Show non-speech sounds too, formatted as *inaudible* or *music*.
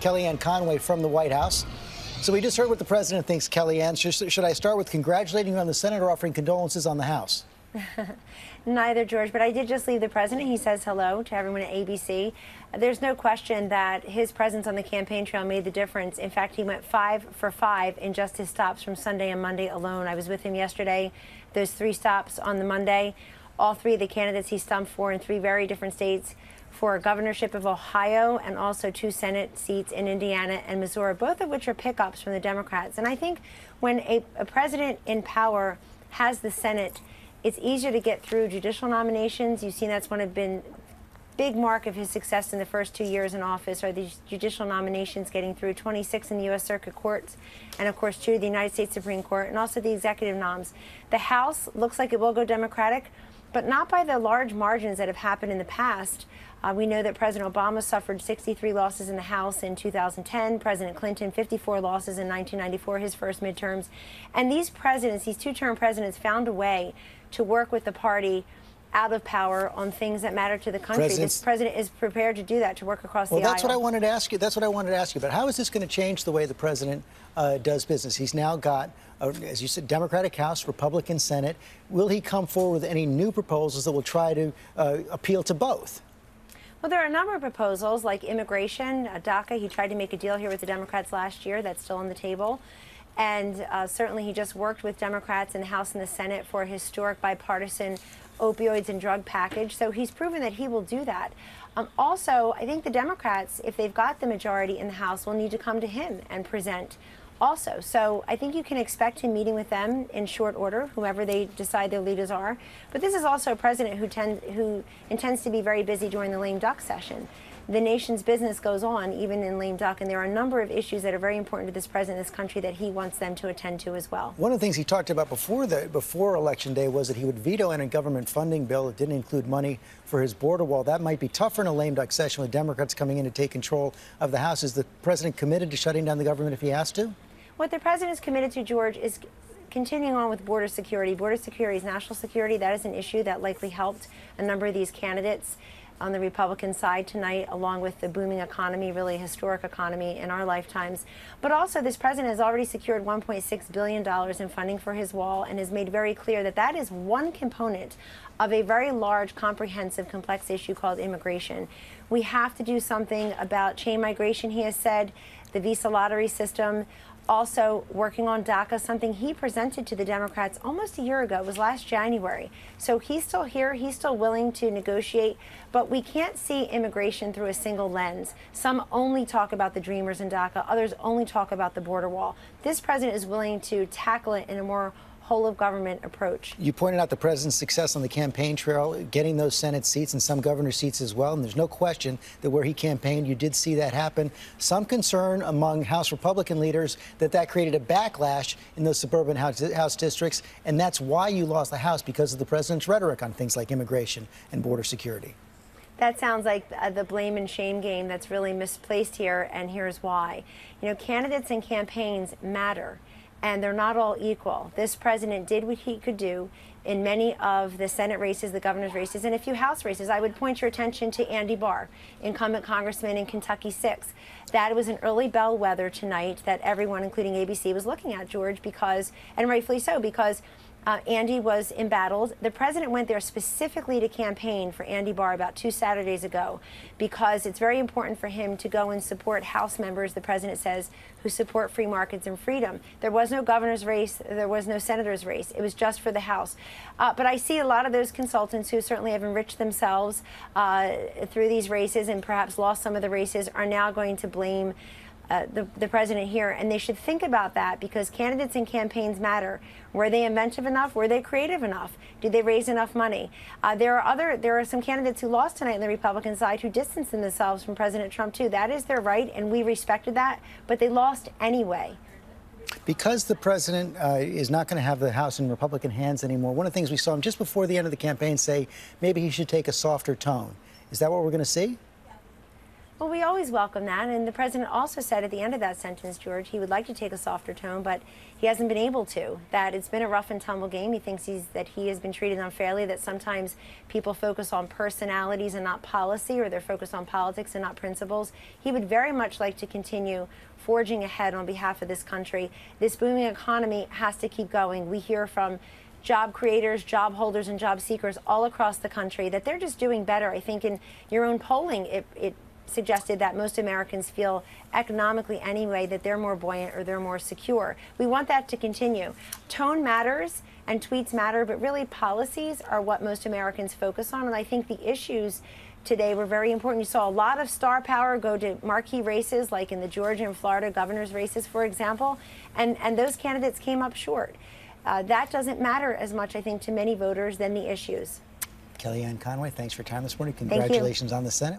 Kellyanne Conway from the White House. So we just heard what the president thinks, Kellyanne. Should, should I start with congratulating you on the Senate or offering condolences on the House? *laughs* Neither, George, but I did just leave the president. He says hello to everyone at ABC. There's no question that his presence on the campaign trail made the difference. In fact, he went five for five in just his stops from Sunday and Monday alone. I was with him yesterday. Those three stops on the Monday, all three of the candidates he stumped for in three very different states for a governorship of Ohio and also two Senate seats in Indiana and Missouri, both of which are pickups from the Democrats. And I think when a, a president in power has the Senate, it's easier to get through judicial nominations. You've seen that's one of been big mark of his success in the first two years in office are these judicial nominations getting through 26 in the U.S. Circuit Courts and, of course, two the United States Supreme Court and also the executive noms. The House looks like it will go Democratic, but not by the large margins that have happened in the past. Uh, we know that President Obama suffered 63 losses in the House in 2010, President Clinton 54 losses in 1994, his first midterms. And these presidents, these two term presidents, found a way to work with the party out of power on things that matter to the country. President's... This president is prepared to do that, to work across well, the aisle. Well, that's what I wanted to ask you. That's what I wanted to ask you. But how is this going to change the way the president uh, does business? He's now got, uh, as you said, Democratic House, Republican Senate. Will he come forward with any new proposals that will try to uh, appeal to both? Well, there are a number of proposals like immigration, uh, DACA. He tried to make a deal here with the Democrats last year. That's still on the table. And uh, certainly he just worked with Democrats in the House and the Senate for a historic bipartisan opioids and drug package. So he's proven that he will do that. Um, also, I think the Democrats, if they've got the majority in the House, will need to come to him and present also. So I think you can expect him meeting with them in short order, whoever they decide their leaders are. But this is also a president who, tend, who intends to be very busy during the lame duck session the nation's business goes on, even in lame duck. And there are a number of issues that are very important to this president, this country, that he wants them to attend to as well. One of the things he talked about before the before election day was that he would veto any government funding bill that didn't include money for his border wall. That might be tougher in a lame duck session with Democrats coming in to take control of the House. Is the president committed to shutting down the government if he has to? What the president is committed to, George, is continuing on with border security. Border security is national security. That is an issue that likely helped a number of these candidates on the Republican side tonight, along with the booming economy, really historic economy in our lifetimes. But also, this president has already secured $1.6 billion in funding for his wall and has made very clear that that is one component of a very large, comprehensive, complex issue called immigration. We have to do something about chain migration, he has said, the visa lottery system, also working on DACA, something he presented to the Democrats almost a year ago. It was last January. So he's still here. He's still willing to negotiate. But we can't see immigration through a single lens. Some only talk about the Dreamers in DACA, others only talk about the border wall. This president is willing to tackle it in a more whole of government approach. You pointed out the president's success on the campaign trail, getting those Senate seats and some governor seats as well. And there's no question that where he campaigned, you did see that happen. Some concern among House Republican leaders that that created a backlash in those suburban House, House districts. And that's why you lost the House because of the president's rhetoric on things like immigration and border security. That sounds like uh, the blame and shame game that's really misplaced here, and here's why. You know, candidates and campaigns matter and they're not all equal. This president did what he could do in many of the Senate races, the governor's races, and a few House races. I would point your attention to Andy Barr, incumbent congressman in Kentucky 6. That was an early bellwether tonight that everyone, including ABC, was looking at, George, because, and rightfully so, because uh, Andy was embattled. The president went there specifically to campaign for Andy Barr about two Saturdays ago because it's very important for him to go and support House members, the president says, who support free markets and freedom. There was no governor's race, there was no senator's race. It was just for the House. Uh, but I see a lot of those consultants who certainly have enriched themselves uh, through these races and perhaps lost some of the races are now going to blame uh, the, the president here, and they should think about that because candidates and campaigns matter. Were they inventive enough? Were they creative enough? Did they raise enough money? Uh, there are other, there are some candidates who lost tonight on the Republican side who distanced themselves from President Trump too. That is their right, and we respected that, but they lost anyway. Because the president uh, is not going to have the House in Republican hands anymore, one of the things we saw him just before the end of the campaign say maybe he should take a softer tone. Is that what we're going to see? Well, we always welcome that. And the president also said at the end of that sentence, George, he would like to take a softer tone, but he hasn't been able to. That it's been a rough and tumble game. He thinks he's, that he has been treated unfairly, that sometimes people focus on personalities and not policy, or they're focused on politics and not principles. He would very much like to continue forging ahead on behalf of this country. This booming economy has to keep going. We hear from job creators, job holders, and job seekers all across the country that they're just doing better. I think in your own polling, it, it suggested that most Americans feel economically anyway that they're more buoyant or they're more secure. We want that to continue. Tone matters and tweets matter, but really policies are what most Americans focus on. And I think the issues today were very important. You saw a lot of star power go to marquee races, like in the Georgia and Florida governor's races, for example, and, and those candidates came up short. Uh, that doesn't matter as much, I think, to many voters than the issues. Kellyanne Conway, thanks for your time this morning. Congratulations on the Senate.